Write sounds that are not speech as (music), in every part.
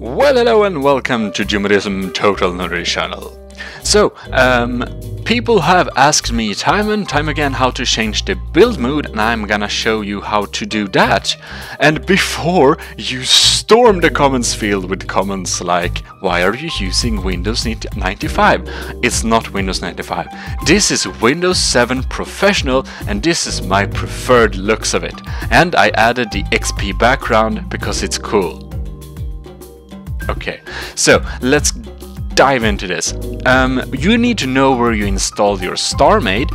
Well, hello and welcome to Gmodism Total Nerdy Channel. So, um, people have asked me time and time again how to change the build mode and I'm gonna show you how to do that. And before you storm the comments field with comments like, why are you using Windows 95? It's not Windows 95. This is Windows 7 Professional and this is my preferred looks of it. And I added the XP background because it's cool. Okay, so let's dive into this. Um, you need to know where you installed your StarMade.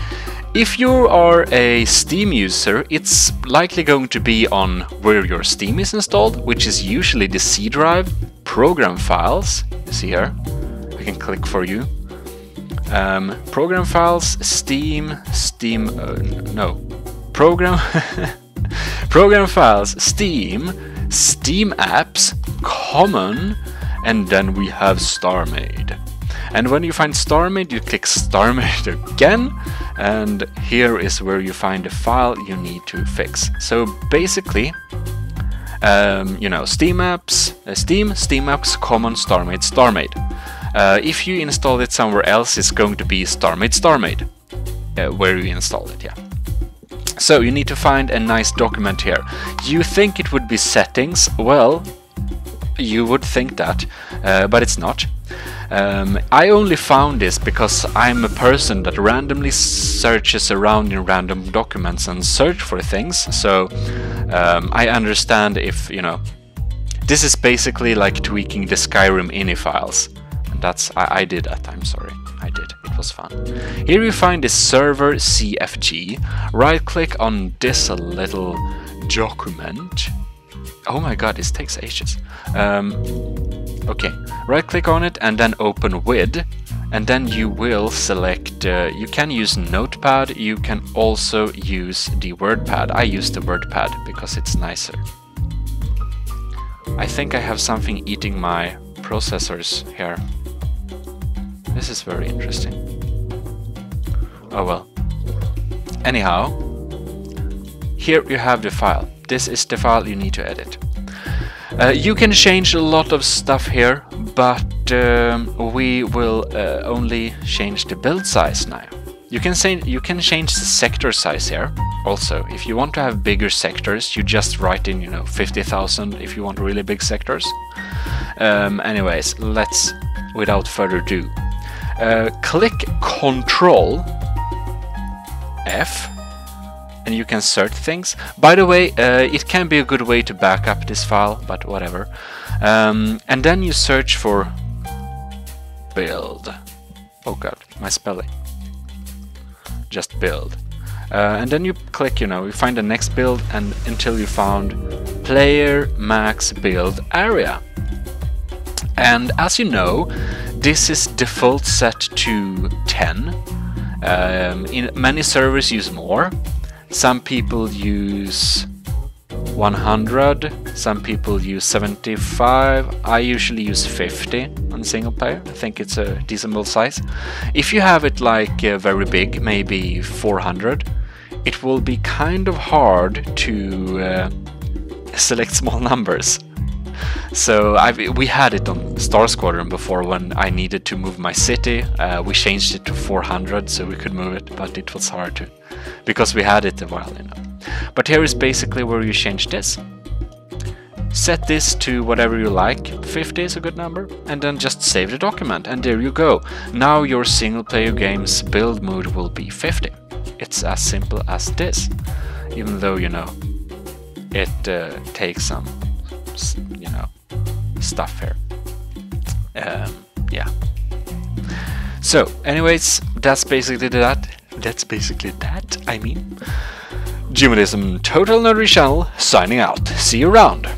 If you are a Steam user, it's likely going to be on where your Steam is installed, which is usually the C drive, program files, see here, I can click for you. Um, program files, Steam, Steam, uh, no, program, (laughs) program files, Steam, Steam apps, common, and then we have StarMade. And when you find StarMade, you click StarMade (laughs) again, and here is where you find the file you need to fix. So basically, um, you know, Steam apps, uh, Steam, Steam apps, common, StarMade, StarMade. Uh, if you install it somewhere else, it's going to be StarMade, StarMade, uh, where you install it, yeah. So you need to find a nice document here. You think it would be settings? Well, you would think that, uh, but it's not. Um, I only found this because I'm a person that randomly searches around in random documents and search for things, so um, I understand if, you know, this is basically like tweaking the Skyrim ini files. And that's, I, I did that, I'm sorry, I did, was fun. Here you find the server CFG, right click on this little document, Oh my god, this takes ages. Um, okay, right click on it and then open with and then you will select, uh, you can use notepad, you can also use the wordpad. I use the wordpad because it's nicer. I think I have something eating my processors here. This is very interesting. Oh well. Anyhow, here you have the file this is the file you need to edit. Uh, you can change a lot of stuff here, but um, we will uh, only change the build size now. You can say you can change the sector size here. Also, if you want to have bigger sectors, you just write in, you know, 50,000 if you want really big sectors. Um, anyways, let's, without further ado, uh, click Control F and you can search things. By the way, uh, it can be a good way to back up this file, but whatever. Um, and then you search for build. Oh god, my spelling. Just build. Uh, and then you click, you know, you find the next build and until you found player max build area. And as you know, this is default set to 10. Um, in many servers use more, some people use 100, some people use 75, I usually use 50 on single player, I think it's a decent size. If you have it like uh, very big, maybe 400, it will be kind of hard to uh, select (laughs) small numbers. So I've, we had it on Star Squadron before when I needed to move my city. Uh, we changed it to 400 so we could move it, but it was hard to, because we had it a while, you know. But here is basically where you change this. Set this to whatever you like, 50 is a good number, and then just save the document, and there you go. Now your single player game's build mode will be 50. It's as simple as this, even though, you know, it uh, takes some stuff here. Um, yeah. So, anyways, that's basically that. That's basically that, I mean. Gmodism Total Nerdy Channel signing out. See you around.